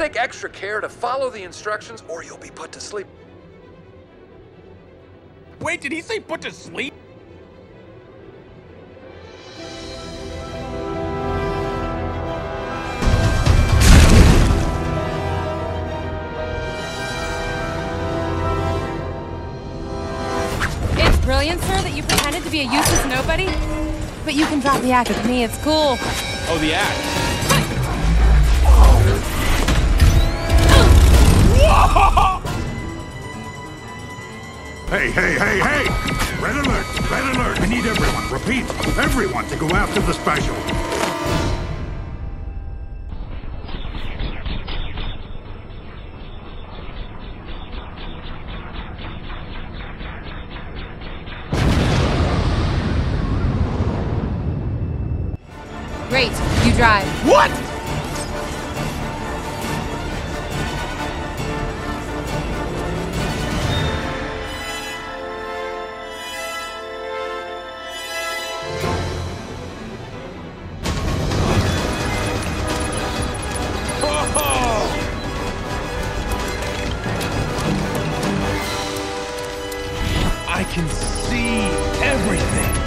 extra care to follow the instructions or you'll be put to sleep. Wait, did he say put to sleep? It's brilliant, sir, that you pretended to be a useless nobody. But you can drop the act with me, it's cool. Oh, the act. Hey, hey, hey, hey! Red alert! Red alert! I need everyone, repeat, everyone to go after the special. Great, you drive. What? I can see everything.